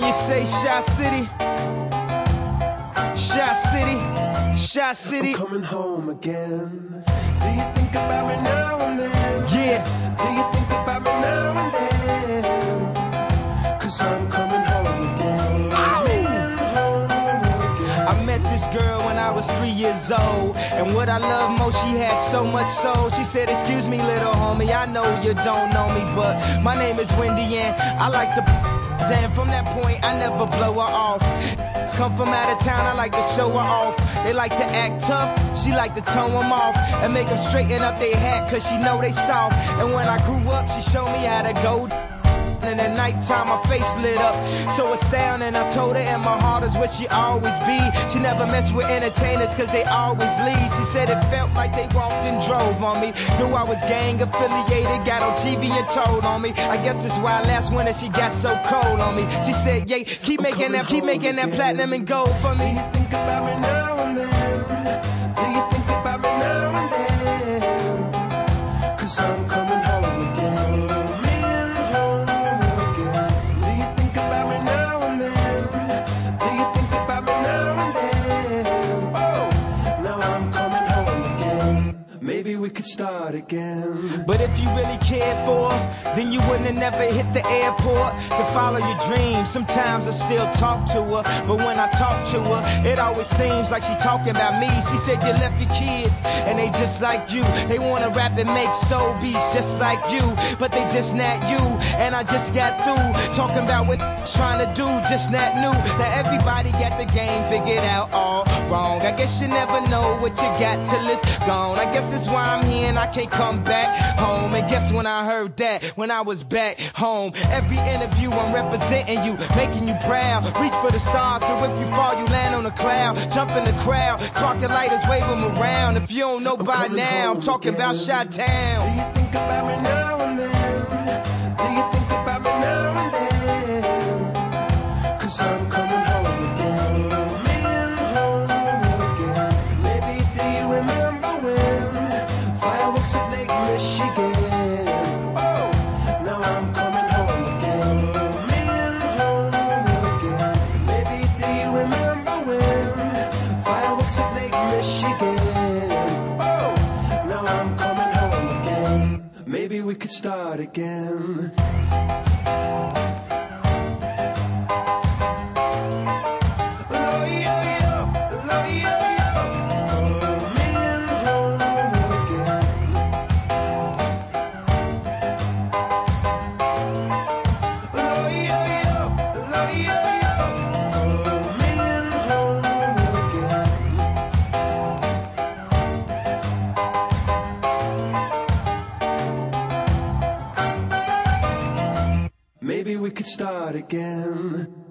say Chi City? Chi City, Chi City. I'm coming home again. Do you think about me now and then? Yeah. Do you think about me now and then? Cause I'm coming home again. Coming home again. I met this girl when I was three years old. And what I love most, she had so much soul. She said, Excuse me, little homie, I know you don't know me, but my name is Windy, and I like to. And from that point, I never blow her off. Come from out of town, I like to show her off. They like to act tough, she like to tone them off and make them straighten up their hat, cause she know they soft. And when I grew up, she showed me how to go. And at nighttime, my face lit up. So astounding, I told her, and my heart is where she always be. She never mess with entertainers, cause they always leave. She said it felt like they walked and drove on me. Knew I was gang affiliated, got on TV and told on me. I guess that's why last winter she got so cold on me. She said, Yeah, keep making that, keep making that platinum and gold for Do me. you think about me now and then? Do you think about me now and then? Cause I'm coming Maybe we could start again. But if you really cared for her, then you wouldn't have never hit the airport to follow your dreams. Sometimes I still talk to her, but when I talk to her, it always seems like she talking about me. She said you left your kids, and they just like you. They wanna rap and make soul beats just like you, but they just not you. And I just got through talking about what trying to do, just not new. Now everybody got the game figured out all wrong. I guess you never know what you got till it's gone. I guess that's why I'm here and I can't come back home. And guess when I heard that, when I was back home, every interview I'm representing you, making you proud. Reach for the stars, so if you fall, you land on a cloud. Jump in the crowd, sparking lighters, wave them around. If you don't know by now, I'm talking about again. Shot Do you think about me now and then? Do you think fireworks Lake Michigan? Oh, now I'm coming home again. Maybe we could start again. Maybe we could start again.